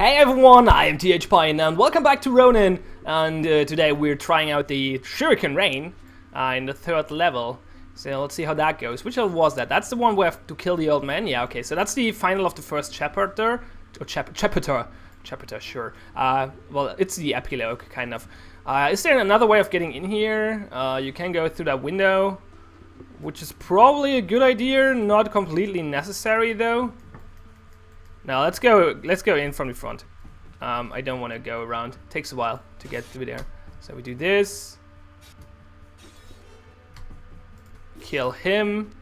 Hey everyone, I am TH Pion and welcome back to Ronin and uh, today we're trying out the Shuriken Rain uh, in the third level. So let's see how that goes. Which level was that? That's the one where have to kill the old man? Yeah, okay, so that's the final of the first chapter. Or chap chapter. Chapter, sure. Uh, well, it's the epilogue, kind of. Uh, is there another way of getting in here? Uh, you can go through that window, which is probably a good idea, not completely necessary though. Now let's go. Let's go in from the front. Um, I don't want to go around. It takes a while to get through there. So we do this. Kill him.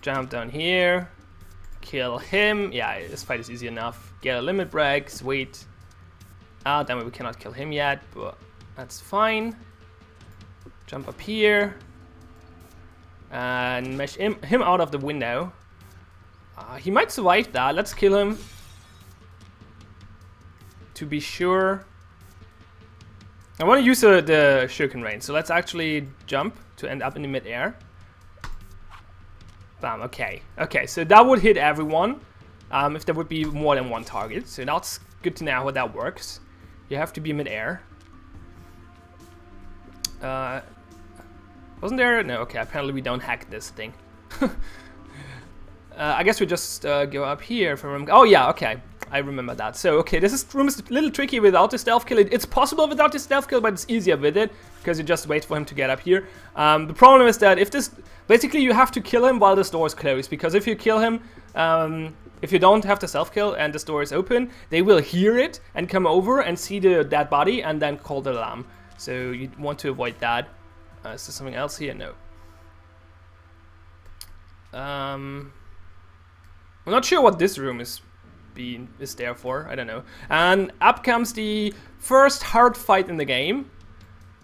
Jump down here. Kill him. Yeah, this fight is easy enough. Get a limit break. Sweet. Ah, damn it, we cannot kill him yet, but that's fine. Jump up here. And mesh him, him out of the window. Uh, he might survive that. Let's kill him. To be sure. I want to use uh, the Shuriken Rain, so let's actually jump to end up in the mid-air. Bam, okay. Okay, so that would hit everyone um, if there would be more than one target. So that's good to know how that works. You have to be mid-air. Uh, wasn't there? No, okay, apparently we don't hack this thing. Uh, I guess we just uh, go up here. From oh yeah, okay, I remember that. So okay, this is, room is a little tricky without the stealth kill. It, it's possible without the stealth kill, but it's easier with it because you just wait for him to get up here. Um, the problem is that if this, basically you have to kill him while this door is closed because if you kill him, um, if you don't have the stealth kill and this door is open, they will hear it and come over and see the dead body and then call the alarm. So you want to avoid that. Uh, is there something else here? No. Um, I'm not sure what this room is being is there for. I don't know. And up comes the first hard fight in the game.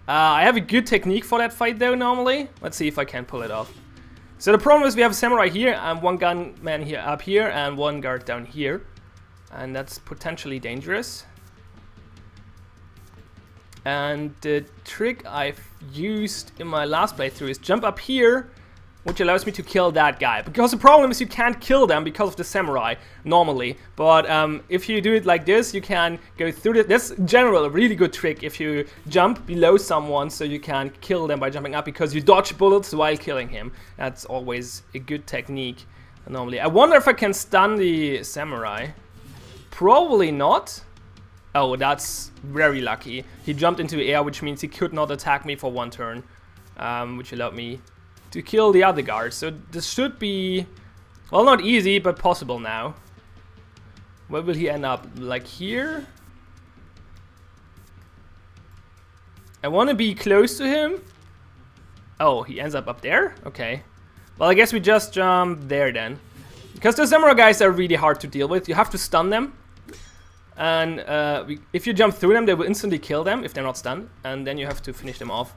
Uh, I have a good technique for that fight though normally. Let's see if I can pull it off. So the problem is we have a samurai here and one gunman here up here and one guard down here. And that's potentially dangerous. And the trick I've used in my last playthrough is jump up here which allows me to kill that guy. Because the problem is you can't kill them because of the samurai, normally. But um, if you do it like this, you can go through it. That's general a really good trick if you jump below someone so you can kill them by jumping up because you dodge bullets while killing him. That's always a good technique, normally. I wonder if I can stun the samurai. Probably not. Oh, that's very lucky. He jumped into air, which means he could not attack me for one turn, um, which allowed me to kill the other guards. So this should be, well, not easy, but possible now. Where will he end up? Like here? I want to be close to him. Oh, he ends up up there? Okay. Well, I guess we just jump there then. Because the samurai guys are really hard to deal with. You have to stun them. And uh, we, if you jump through them, they will instantly kill them if they're not stunned. And then you have to finish them off.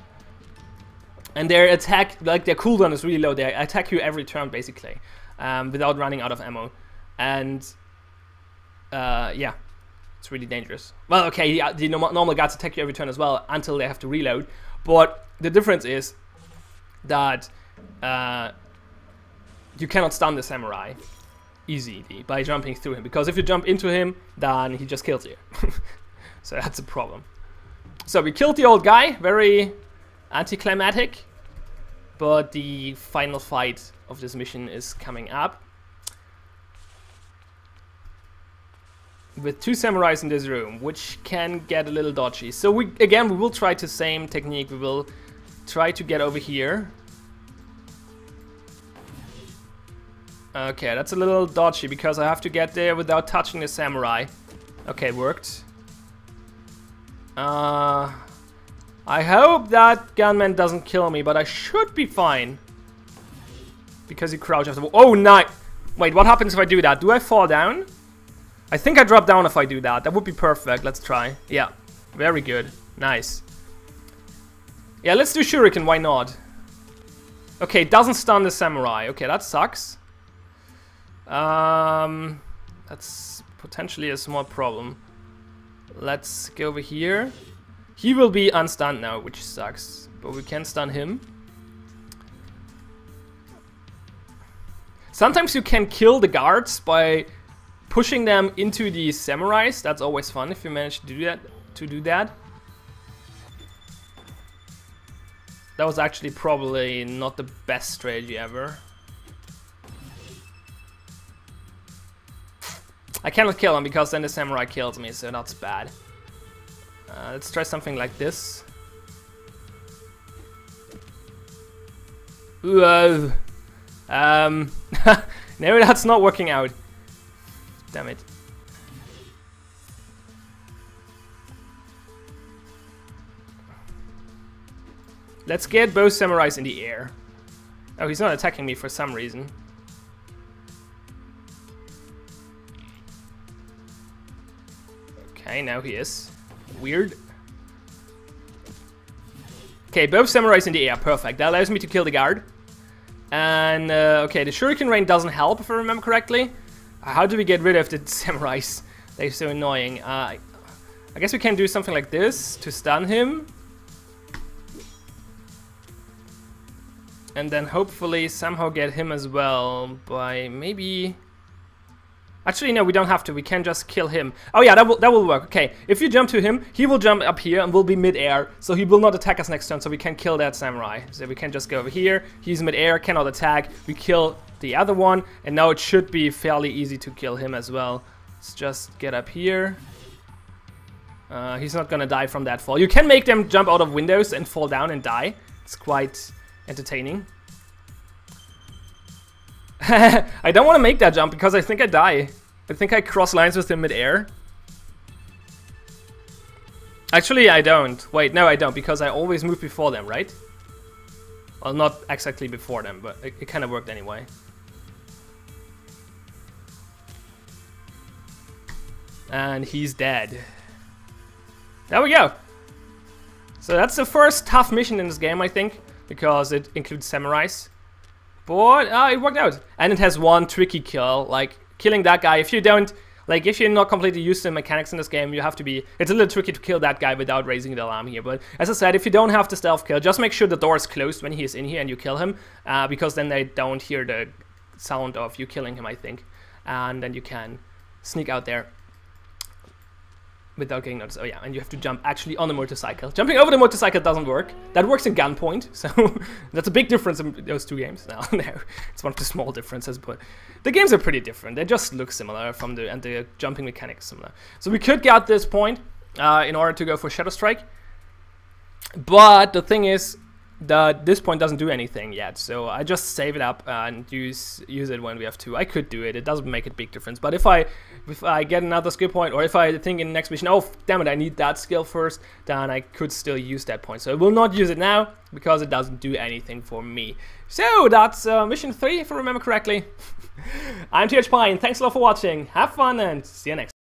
And their attack, like their cooldown is really low. They attack you every turn basically, um, without running out of ammo. And uh, yeah, it's really dangerous. Well, okay, the, the normal guards attack you every turn as well until they have to reload. But the difference is that uh, you cannot stun the samurai easily by jumping through him. Because if you jump into him, then he just kills you. so that's a problem. So we killed the old guy, very anticlimactic. But the final fight of this mission is coming up. With two samurais in this room, which can get a little dodgy. So we again, we will try the same technique. We will try to get over here. Okay, that's a little dodgy because I have to get there without touching the samurai. Okay, worked. Uh, I hope that gunman doesn't kill me, but I should be fine. Because he crouches after- Oh, nice! Wait, what happens if I do that? Do I fall down? I think I drop down if I do that. That would be perfect. Let's try. Yeah, very good. Nice. Yeah, let's do Shuriken, why not? Okay, doesn't stun the samurai. Okay, that sucks. Um, that's potentially a small problem. Let's go over here. He will be unstunned now, which sucks. But we can stun him. Sometimes you can kill the guards by pushing them into the samurais. That's always fun if you manage to do that. To do that. That was actually probably not the best strategy ever. I cannot kill him because then the samurai kills me, so that's bad. Uh, let's try something like this. Whoa. Um, no, that's not working out. Damn it. Let's get both samurais in the air. Oh, he's not attacking me for some reason. Okay, now he is. Weird. Okay, both samurais in the air. Perfect. That allows me to kill the guard. And, uh, okay, the shuriken rain doesn't help, if I remember correctly. How do we get rid of the samurais? They're so annoying. Uh, I guess we can do something like this to stun him. And then hopefully somehow get him as well by maybe... Actually, no, we don't have to. We can just kill him. Oh yeah, that will that will work. Okay, if you jump to him, he will jump up here and will be mid-air, so he will not attack us next turn. So we can kill that samurai. So we can just go over here. He's mid-air, cannot attack. We kill the other one, and now it should be fairly easy to kill him as well. Let's just get up here. Uh, he's not gonna die from that fall. You can make them jump out of windows and fall down and die. It's quite entertaining. I don't want to make that jump because I think I die. I think I cross lines with him mid-air. Actually, I don't. Wait, no, I don't, because I always move before them, right? Well, not exactly before them, but it, it kind of worked anyway. And he's dead. There we go. So that's the first tough mission in this game, I think, because it includes samurais. But uh, it worked out. And it has one tricky kill, like killing that guy. If you don't, like if you're not completely used to the mechanics in this game, you have to be, it's a little tricky to kill that guy without raising the alarm here. But as I said, if you don't have the stealth kill, just make sure the door is closed when he is in here and you kill him, uh, because then they don't hear the sound of you killing him, I think. And then you can sneak out there without getting noticed. Oh yeah, and you have to jump actually on the motorcycle. Jumping over the motorcycle doesn't work. That works in Gunpoint, so that's a big difference in those two games. No, no, it's one of the small differences, but the games are pretty different. They just look similar from the and the jumping mechanics similar. So we could get this point uh, in order to go for Shadow Strike, but the thing is, the this point doesn't do anything yet, so I just save it up and use use it when we have to. I could do it; it doesn't make a big difference. But if I if I get another skill point, or if I think in the next mission, oh damn it, I need that skill first, then I could still use that point. So I will not use it now because it doesn't do anything for me. So that's uh, mission three, if I remember correctly. I'm TH Pion. Thanks a lot for watching. Have fun and see you next.